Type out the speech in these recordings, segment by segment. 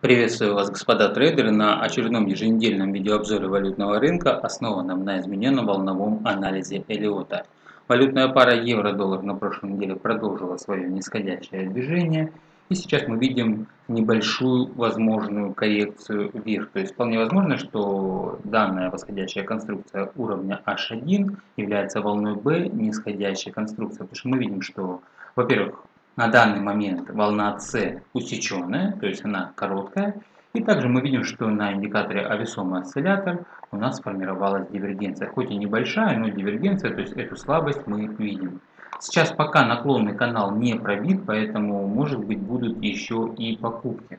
Приветствую вас, господа трейдеры, на очередном еженедельном видеообзоре валютного рынка, основанном на измененном волновом анализе Элиота. Валютная пара евро-доллар на прошлой неделе продолжила свое нисходящее движение. И сейчас мы видим небольшую возможную коррекцию вверх. То есть вполне возможно, что данная восходящая конструкция уровня H1 является волной B нисходящей конструкции. Потому что мы видим, что, во-первых, на данный момент волна С усеченная, то есть она короткая. И также мы видим, что на индикаторе авиасомый осциллятор у нас сформировалась дивергенция. Хоть и небольшая, но дивергенция, то есть эту слабость мы видим. Сейчас пока наклонный канал не пробит, поэтому может быть будут еще и покупки,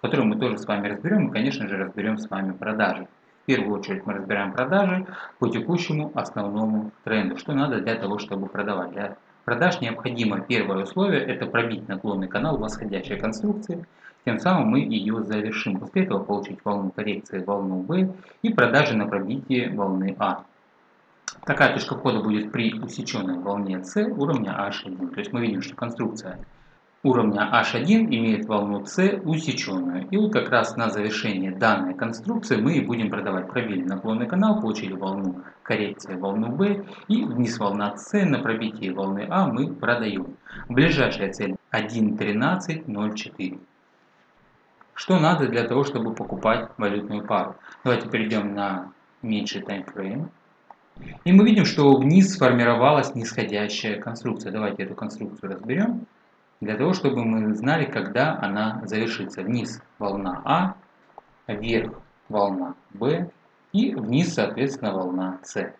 которые мы тоже с вами разберем. И, конечно же, разберем с вами продажи. В первую очередь мы разбираем продажи по текущему основному тренду. Что надо для того, чтобы продавать. Для продаж необходимо первое условие – это пробить наклонный канал восходящей конструкции, тем самым мы ее завершим. После этого получить волну коррекции, волну B и продажи на пробитие волны А. Такая точка входа будет при усеченной волне С уровня H1. То есть мы видим, что конструкция уровня H1 имеет волну C усеченную. И вот как раз на завершении данной конструкции мы и будем продавать. Пробили наклонный канал, получили волну коррекции, волну B и вниз волна C на пробитии волны А мы продаем. Ближайшая цель 1.1304. Что надо для того, чтобы покупать валютную пару? Давайте перейдем на меньший таймфрейм. И мы видим, что вниз сформировалась нисходящая конструкция. Давайте эту конструкцию разберем для того, чтобы мы знали, когда она завершится. Вниз волна А, вверх волна Б и вниз, соответственно, волна С.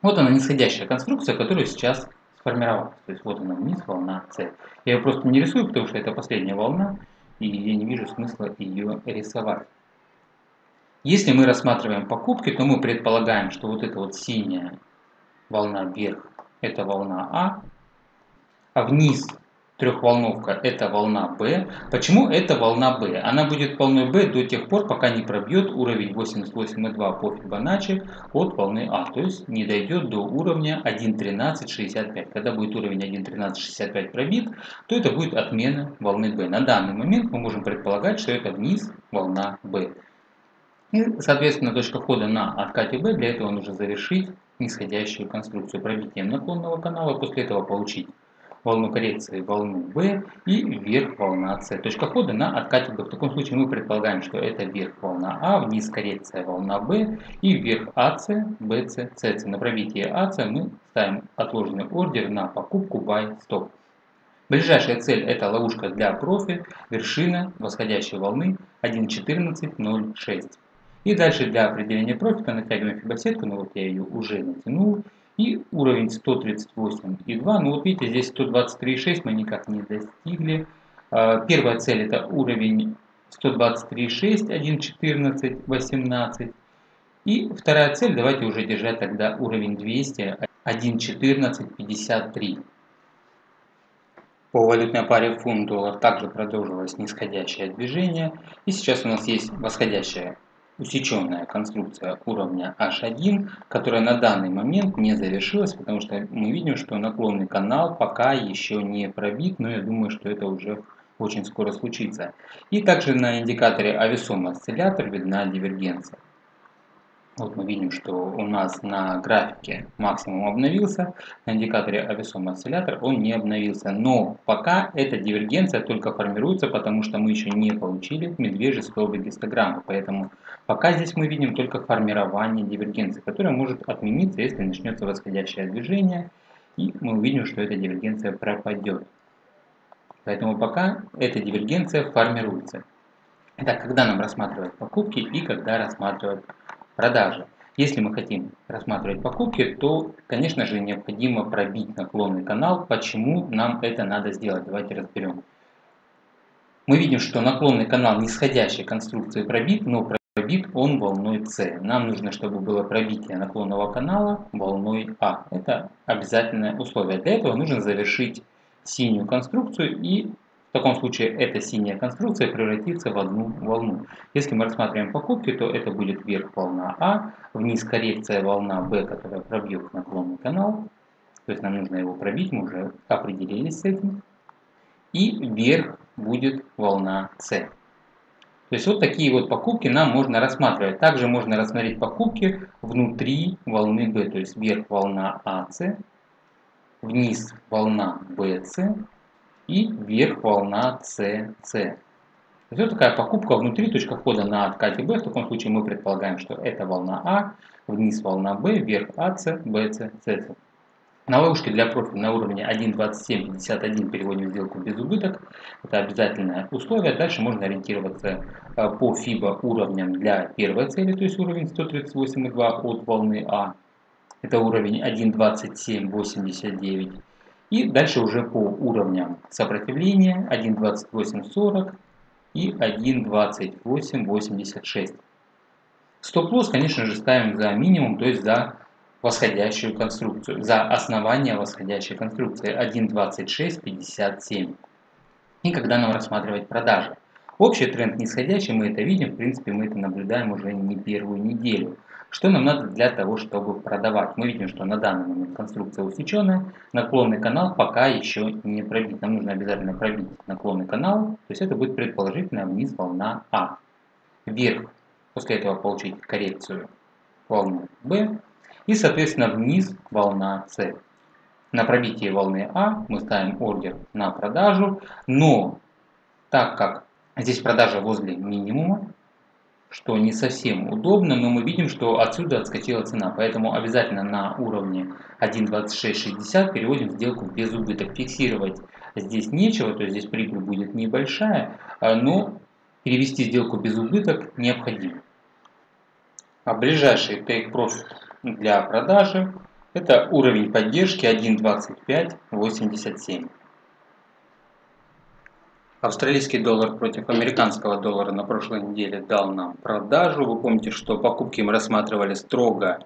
Вот она нисходящая конструкция, которая сейчас сформировалась. То есть вот она вниз, волна С. Я ее просто не рисую, потому что это последняя волна, и я не вижу смысла ее рисовать. Если мы рассматриваем покупки, то мы предполагаем, что вот эта вот синяя волна вверх – это волна А, а вниз трехволновка – это волна B. Почему это волна B? Она будет волной B до тех пор, пока не пробьет уровень 88,2 по Фибоначчи от волны А, то есть не дойдет до уровня 1.1365. Когда будет уровень 1.1365 пробит, то это будет отмена волны B. На данный момент мы можем предполагать, что это вниз волна B. И, соответственно, точка входа на откате B, для этого нужно завершить нисходящую конструкцию пробитием наклонного канала, после этого получить волну коррекции волну B и вверх волна C. Точка входа на откате B. В таком случае мы предполагаем, что это вверх волна А, вниз коррекция волна B и вверх АС, BC, CC. На пробитие АС мы ставим отложенный ордер на покупку Buy Stop. Ближайшая цель это ловушка для профи, вершина восходящей волны 1.1406. И дальше для определения профита натягиваем фибосетку, но вот я ее уже натянул. И уровень 138,2. Ну вот видите, здесь 123,6 мы никак не достигли. А, первая цель это уровень 123,6, 1.14, 18. И вторая цель, давайте уже держать тогда уровень 200, 1.14, 53. По валютной паре фунт-доллар также продолжилось нисходящее движение. И сейчас у нас есть восходящее усеченная конструкция уровня H1, которая на данный момент не завершилась, потому что мы видим, что наклонный канал пока еще не пробит, но я думаю, что это уже очень скоро случится. И также на индикаторе авиасомы осциллятор видна дивергенция. Вот мы видим, что у нас на графике максимум обновился, на индикаторе авиасомый осциллятор он не обновился. Но пока эта дивергенция только формируется, потому что мы еще не получили медвежий столбик гистограммы. Поэтому пока здесь мы видим только формирование дивергенции, которая может отмениться, если начнется восходящее движение. И мы увидим, что эта дивергенция пропадет. Поэтому пока эта дивергенция формируется. Итак, когда нам рассматривать покупки и когда рассматривать продажи. Если мы хотим рассматривать покупки, то, конечно же, необходимо пробить наклонный канал. Почему нам это надо сделать? Давайте разберем. Мы видим, что наклонный канал нисходящей конструкции пробит, но пробит он волной С. Нам нужно, чтобы было пробитие наклонного канала волной А. Это обязательное условие. Для этого нужно завершить синюю конструкцию и таком случае эта синяя конструкция превратится в одну волну. Если мы рассматриваем покупки, то это будет вверх волна А, вниз коррекция волна Б, которая пробьет наклонный канал. То есть нам нужно его пробить, мы уже определились с этим. И вверх будет волна С. То есть вот такие вот покупки нам можно рассматривать. Также можно рассмотреть покупки внутри волны B, то есть вверх волна AC, вниз волна BC и вверх волна CC. То есть вот такая покупка внутри, точка входа на откате B. В таком случае мы предполагаем, что это волна А, вниз волна B, вверх АС, BC, CC. На ловушке для профиля на уровне 1.2751 переводим сделку без убыток. Это обязательное условие. Дальше можно ориентироваться э, по FIBA уровням для первой цели, то есть уровень 138,2 от волны А. Это уровень 1.2789. И дальше уже по уровням сопротивления 1.2840 и 1.2886. Стоп-лосс, конечно же, ставим за минимум, то есть за восходящую конструкцию, за основание восходящей конструкции 1.2657. И когда нам рассматривать продажи. Общий тренд нисходящий, мы это видим, в принципе, мы это наблюдаем уже не первую неделю. Что нам надо для того, чтобы продавать? Мы видим, что на данный момент конструкция усеченная, наклонный канал пока еще не пробит. Нам нужно обязательно пробить наклонный канал, то есть это будет предположительно вниз волна А. Вверх, после этого получить коррекцию волны Б, и, соответственно, вниз волна С. На пробитие волны А мы ставим ордер на продажу, но так как здесь продажа возле минимума, что не совсем удобно, но мы видим, что отсюда отскочила цена. Поэтому обязательно на уровне 1.2660 переводим сделку без убыток. Фиксировать здесь нечего, то есть здесь прибыль будет небольшая, а, но перевести сделку без убыток необходимо. А ближайший take profit для продажи. Это уровень поддержки 1.2587. Австралийский доллар против американского доллара на прошлой неделе дал нам продажу. Вы помните, что покупки мы рассматривали строго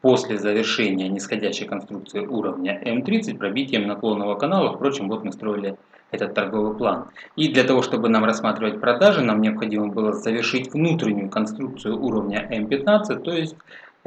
после завершения нисходящей конструкции уровня М30 пробитием наклонного канала. Впрочем, вот мы строили этот торговый план. И для того, чтобы нам рассматривать продажи, нам необходимо было завершить внутреннюю конструкцию уровня М15, то есть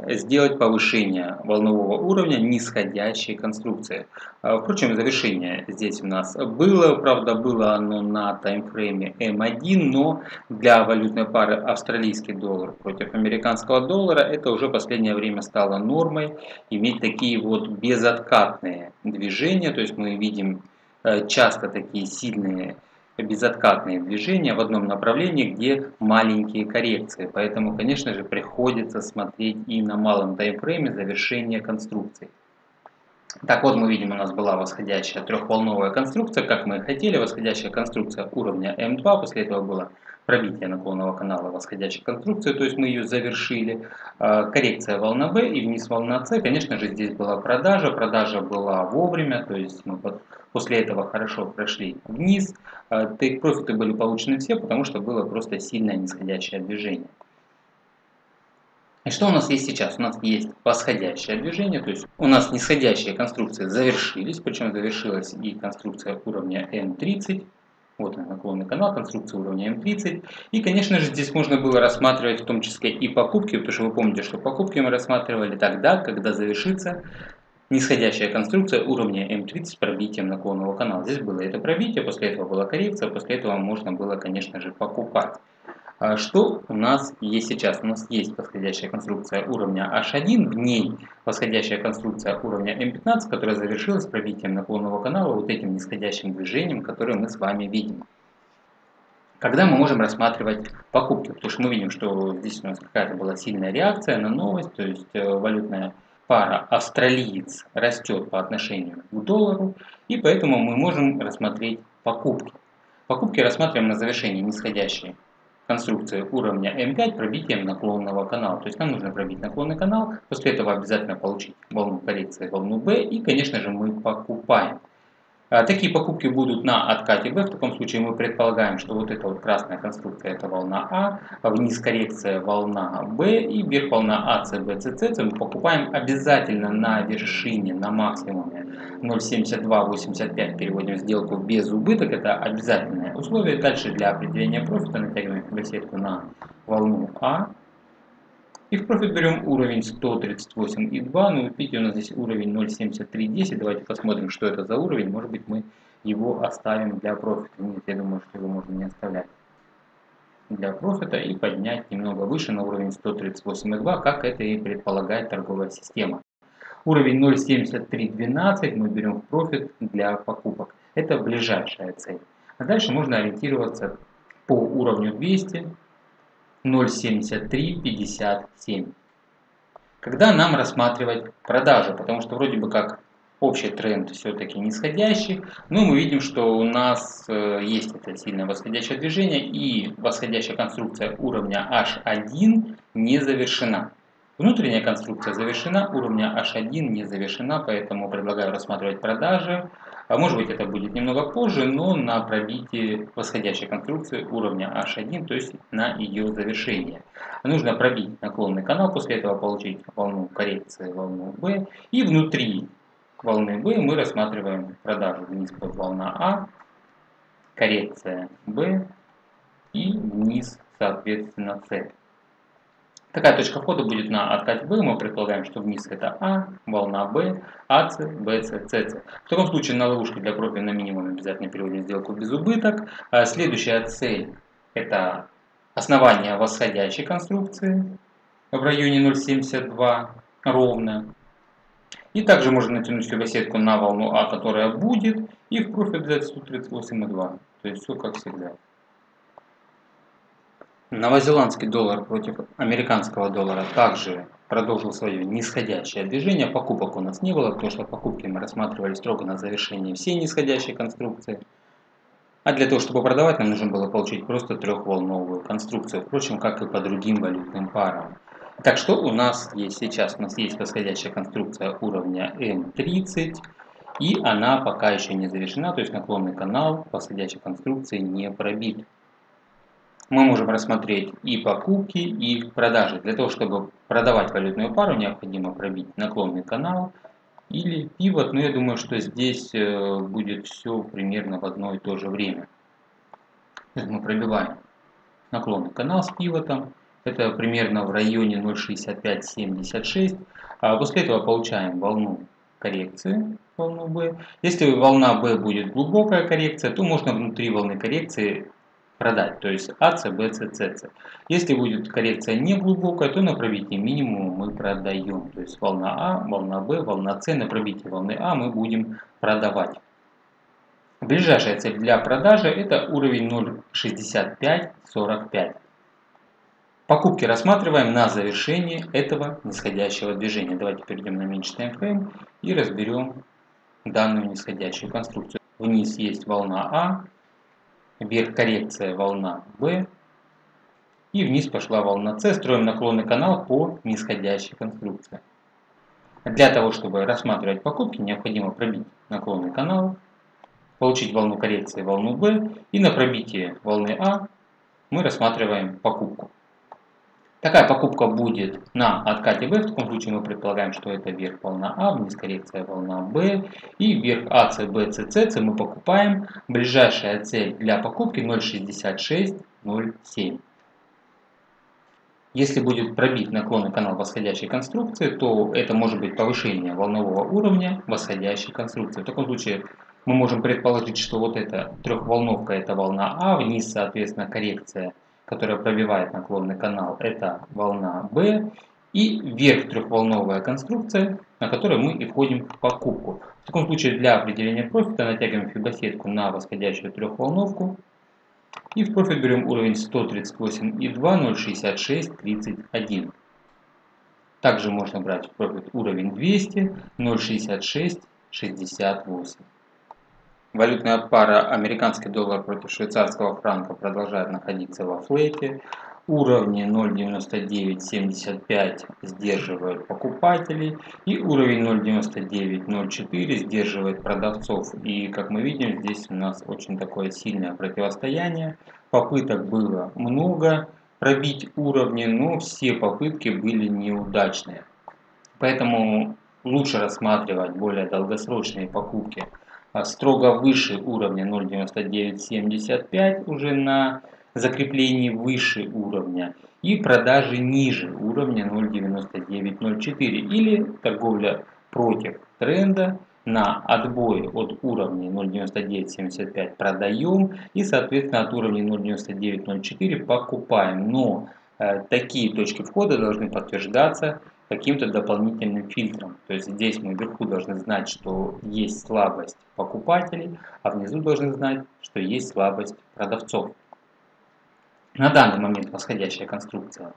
сделать повышение волнового уровня нисходящей конструкции. А, впрочем, завершение здесь у нас было, правда, было оно на таймфрейме М1, но для валютной пары австралийский доллар против американского доллара это уже последнее время стало нормой, иметь такие вот безоткатные движения, то есть мы видим э, часто такие сильные безоткатные движения в одном направлении, где маленькие коррекции. Поэтому, конечно же, приходится смотреть и на малом таймфрейме завершение конструкции. Так вот, мы видим, у нас была восходящая трехволновая конструкция, как мы и хотели, восходящая конструкция уровня М2, после этого было пробитие наклонного канала восходящей конструкции, то есть мы ее завершили. А, коррекция волна В и вниз волна С, конечно же, здесь была продажа, продажа была вовремя, то есть мы после этого хорошо прошли вниз. Тейк-профиты были получены все, потому что было просто сильное нисходящее движение. И что у нас есть сейчас? У нас есть восходящее движение, то есть у нас нисходящие конструкции завершились, причем завершилась и конструкция уровня М30, вот он, наклонный канал, конструкция уровня М30. И, конечно же, здесь можно было рассматривать в том числе и покупки, потому что вы помните, что покупки мы рассматривали тогда, когда завершится нисходящая конструкция уровня М30 с пробитием наклонного канала. Здесь было это пробитие, после этого была коррекция, после этого можно было, конечно же, покупать. А что у нас есть сейчас? У нас есть восходящая конструкция уровня H1, в ней восходящая конструкция уровня M15, которая завершилась пробитием наклонного канала вот этим нисходящим движением, которое мы с вами видим. Когда мы можем рассматривать покупки? Потому что мы видим, что здесь у нас какая-то была сильная реакция на новость, то есть э, валютная пара австралиец растет по отношению к доллару, и поэтому мы можем рассмотреть покупки. Покупки рассматриваем на завершении нисходящей конструкции уровня М5 пробитием наклонного канала. То есть нам нужно пробить наклонный канал, после этого обязательно получить волну коррекции, волну B и, конечно же, мы покупаем. А, такие покупки будут на откате B. В таком случае мы предполагаем, что вот эта вот красная конструкция это волна А, вниз коррекция волна B и вверх волна А, С, Б, С, С. Мы покупаем обязательно на вершине, на максимуме 0.7285 переводим сделку без убыток. Это обязательное условие. Дальше для определения профита натягиваем фибросетку на волну А. И в профит берем уровень 138,2. Ну, видите, у нас здесь уровень 0.7310. Давайте посмотрим, что это за уровень. Может быть, мы его оставим для профита. Нет, я думаю, что его можно не оставлять. для профита и поднять немного выше на уровень 138,2, как это и предполагает торговая система. Уровень 0.7312 мы берем в профит для покупок. Это ближайшая цель. А дальше можно ориентироваться по уровню 200 0.7357. Когда нам рассматривать продажи, потому что вроде бы как общий тренд все-таки нисходящий, но мы видим, что у нас э, есть это сильное восходящее движение и восходящая конструкция уровня H1 не завершена. Внутренняя конструкция завершена, уровня H1 не завершена, поэтому предлагаю рассматривать продажи. А может быть это будет немного позже, но на пробитии восходящей конструкции уровня H1, то есть на ее завершение. Нужно пробить наклонный канал, после этого получить волну коррекции, волну B. И внутри волны B мы рассматриваем продажу вниз под волна А, коррекция B и вниз соответственно C. Такая точка входа будет на откат B. Мы предполагаем, что вниз это А, волна B, АС, БС, СС. В таком случае на ловушке для профиля на минимум обязательно переводим сделку без убыток. А следующая цель это основание восходящей конструкции в районе 0,72 ровно. И также можно натянуть фибосетку на волну А, которая будет, и в профиль взять 138,2. То есть все как всегда. Новозеландский доллар против американского доллара также продолжил свое нисходящее движение. Покупок у нас не было, потому что покупки мы рассматривали строго на завершении всей нисходящей конструкции. А для того, чтобы продавать, нам нужно было получить просто трехволновую конструкцию, впрочем, как и по другим валютным парам. Так что у нас есть сейчас? У нас есть восходящая конструкция уровня М30, и она пока еще не завершена, то есть наклонный канал восходящей конструкции не пробит. Мы можем рассмотреть и покупки, и продажи. Для того, чтобы продавать валютную пару, необходимо пробить наклонный канал или пивот, но я думаю, что здесь э, будет все примерно в одно и то же время. Мы пробиваем наклонный канал с пивотом, это примерно в районе 0,6576. А после этого получаем волну коррекции, волну B. Если волна B будет глубокая коррекция, то можно внутри волны коррекции продать, то есть А, С, С. Если будет коррекция не глубокая, то на пробитии минимума мы продаем. То есть волна А, волна Б, волна С, на пробитии волны А мы будем продавать. Ближайшая цель для продажи это уровень 0.6545. Покупки рассматриваем на завершении этого нисходящего движения. Давайте перейдем на меньший таймфрейм и разберем данную нисходящую конструкцию. Вниз есть волна А, коррекция волна B, и вниз пошла волна С. Строим наклонный канал по нисходящей конструкции. Для того, чтобы рассматривать покупки, необходимо пробить наклонный канал, получить волну коррекции волну B, и на пробитие волны А мы рассматриваем покупку. Такая покупка будет на откате B, в таком случае мы предполагаем, что это вверх волна А, вниз коррекция волна B, и вверх А, С, Б, С, С, С мы покупаем. Ближайшая цель для покупки 0.6607. Если будет пробит наклонный канал восходящей конструкции, то это может быть повышение волнового уровня восходящей конструкции. В таком случае мы можем предположить, что вот эта трехволновка, это волна А, вниз, соответственно, коррекция которая пробивает наклонный канал, это волна B. И вверх трехволновая конструкция, на которой мы и входим в покупку. В таком случае для определения профита натягиваем фибосетку на восходящую трехволновку. И в профит берем уровень 138,2, 066, 31. Также можно брать в профит уровень 200, 066, 68. Валютная пара американский доллар против швейцарского франка продолжает находиться во флете. Уровни 0.9975 сдерживают покупателей и уровень 0.9904 сдерживает продавцов. И как мы видим, здесь у нас очень такое сильное противостояние. Попыток было много пробить уровни, но все попытки были неудачные. Поэтому лучше рассматривать более долгосрочные покупки строго выше уровня 0.9975 уже на закреплении выше уровня и продажи ниже уровня 0.9904 или торговля против тренда на отбой от уровня 0.9975 продаем и соответственно от уровня 0.9904 покупаем. Но э, такие точки входа должны подтверждаться каким-то дополнительным фильтром. То есть здесь мы вверху должны знать, что есть слабость покупателей, а внизу должны знать, что есть слабость продавцов. На данный момент восходящая конструкция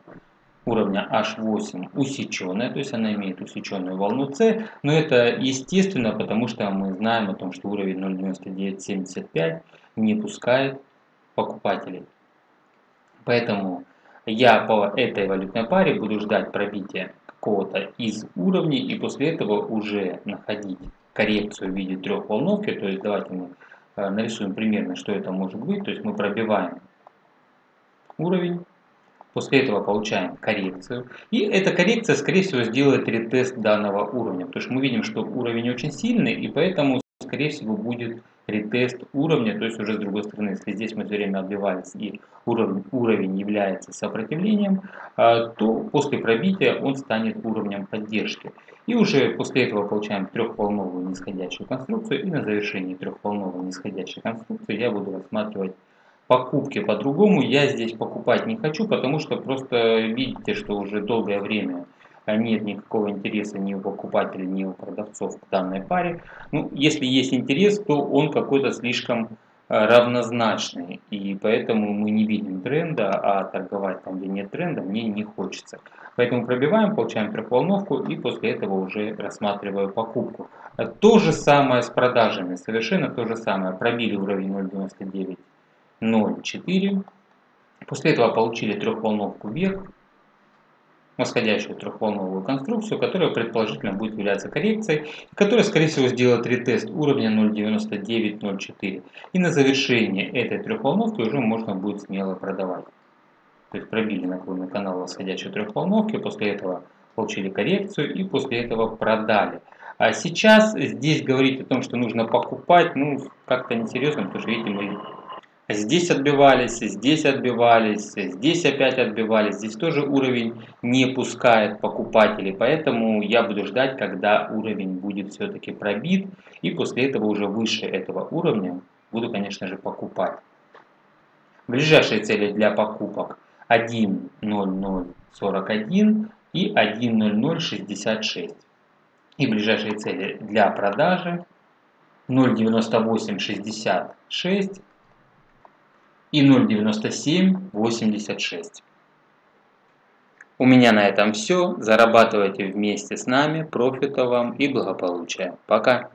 уровня H8 усеченная, то есть она имеет усеченную волну C, но это естественно, потому что мы знаем о том, что уровень 0.9975 не пускает покупателей. Поэтому я по этой валютной паре буду ждать пробития какого-то из уровней и после этого уже находить коррекцию в виде трехволновки. То есть давайте мы э, нарисуем примерно, что это может быть. То есть мы пробиваем уровень, После этого получаем коррекцию. И эта коррекция, скорее всего, сделает ретест данного уровня. Потому что мы видим, что уровень очень сильный, и поэтому, скорее всего, будет ретест уровня. То есть уже с другой стороны, если здесь мы все время отбивались и уровень, уровень является сопротивлением, а, то после пробития он станет уровнем поддержки. И уже после этого получаем трехволновую нисходящую конструкцию. И на завершении трехволновой нисходящей конструкции я буду рассматривать покупки по-другому я здесь покупать не хочу, потому что просто видите, что уже долгое время нет никакого интереса ни у покупателей, ни у продавцов к данной паре. Ну, если есть интерес, то он какой-то слишком э, равнозначный, и поэтому мы не видим тренда, а торговать там, где нет тренда, мне не хочется. Поэтому пробиваем, получаем трехволновку и после этого уже рассматриваю покупку. То же самое с продажами, совершенно то же самое. Пробили уровень 0.99 0,4. После этого получили трехволновку вверх, восходящую трехволновую конструкцию, которая предположительно будет являться коррекцией, которая, скорее всего, сделает ретест уровня 0.9904. И на завершение этой трехволновки уже можно будет смело продавать. То есть пробили наклонный канал восходящей трехволновки, после этого получили коррекцию и после этого продали. А сейчас здесь говорить о том, что нужно покупать, ну, как-то несерьезно, потому что, видите, мы Здесь отбивались, здесь отбивались, здесь опять отбивались. Здесь тоже уровень не пускает покупателей. Поэтому я буду ждать, когда уровень будет все-таки пробит. И после этого уже выше этого уровня буду, конечно же, покупать. Ближайшие цели для покупок 1.0041 и 1.0066. И ближайшие цели для продажи 0.9866 и 0,9786. У меня на этом все. Зарабатывайте вместе с нами. Профита вам и благополучия. Пока.